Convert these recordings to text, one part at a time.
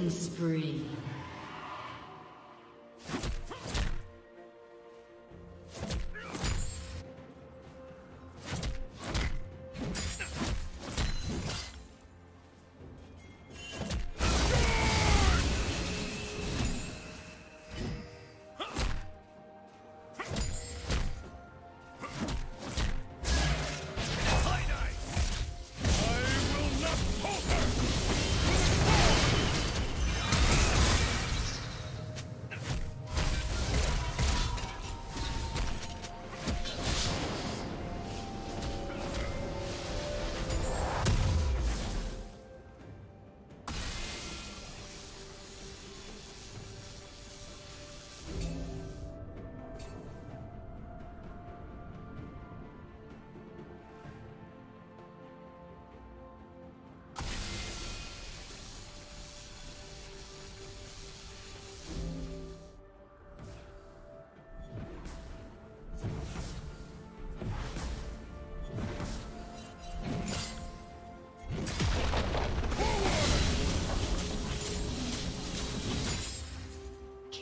Killing spree.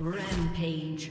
Rampage.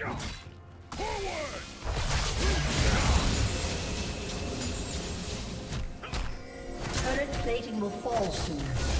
Forward! Turret plating will fall soon.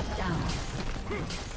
Shut down.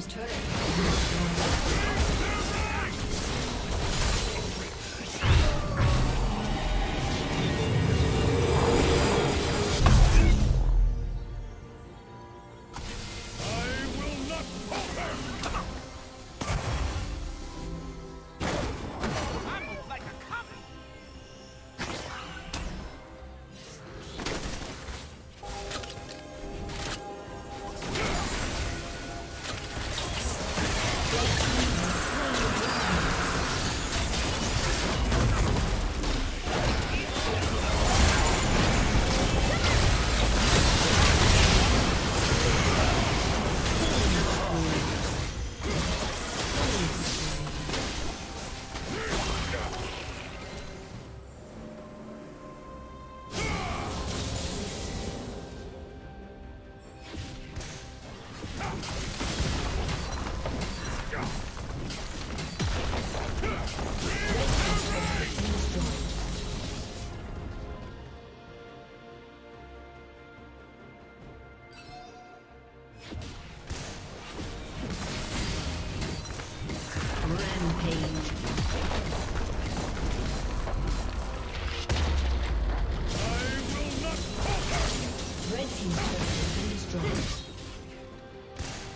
team's turret.